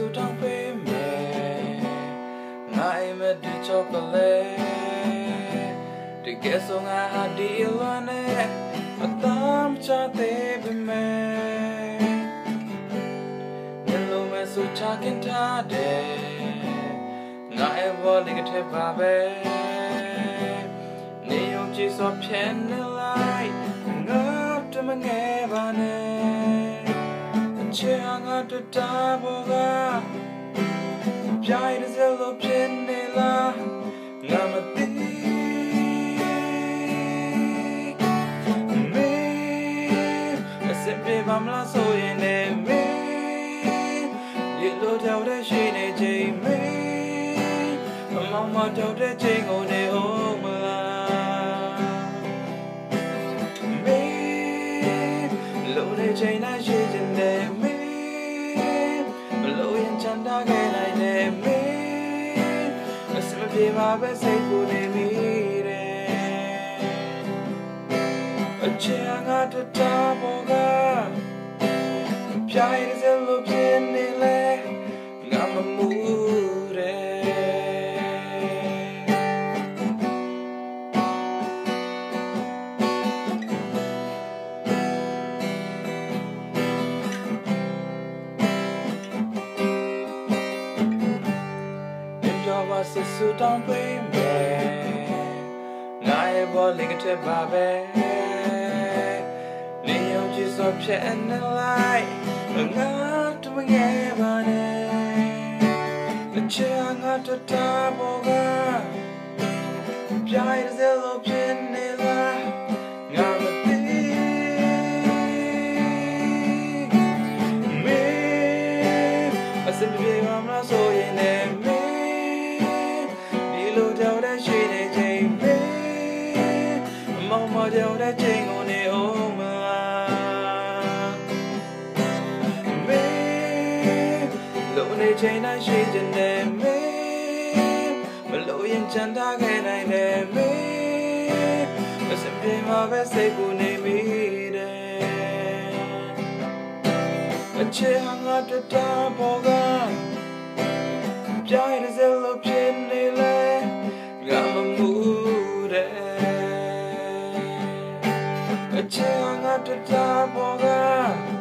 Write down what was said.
စုတောင်းပေးမယ်ငါအိမ်မက်ဒီချောကလေးတကယ်ဆိုငါဟာဒီလွန်နဲ့အတမ်းချတဲ့ပဲမယ်ငါလုံးမစုချခင်ထားတယ်ငါ ever လေးကထပ်ပါပဲနေုံကြည့်စောဖြဲနေလိုက်ငါတမငယ်ပါနဲ့ ချေငါတတာဘောကပြိုင်တဲ့စလို့ဖြစ်နေလားငါမသိမေအစင်ပြေပါမလားဆိုရင်လည်းမေဒီလိုတောက်တဲ့ရှိနေချိန်မေမမောင်မတောက်တဲ့ချိန်ကိုနေအောင်မလားမေလိုတဲ့ချိန်တိုင်း ပြေပါပဲစိတ်ကိုနေမိတယ်အချင်ငါတတဘောကပြိုင်စ ပြောပါစစူတောင်းပေးမယ်ငါရဲ့ဘောလင်ကတဲ့ပါပဲနေရုံကြည့်စောဖြစ်နေလိုက်ငါတို့ငယ်ပါနဲ့အချာငါတတဘော မောင်မကြောက်တဲ့ချိန်ကိုနေအောင်မလားမေလိုနေချိန်တိုင်းရှိခြင်းနဲ့မေမလို့ရင်ချမ်းသာခဲ့နိုင်တယ်မေအစင်ပြေမှာပဲစိတ်ကိုနေမိတယ်အချေဟငါတတဘောကပြိုင်တဲ့စလို့ဖြစ် တယ်အချေဟငါတတဘောက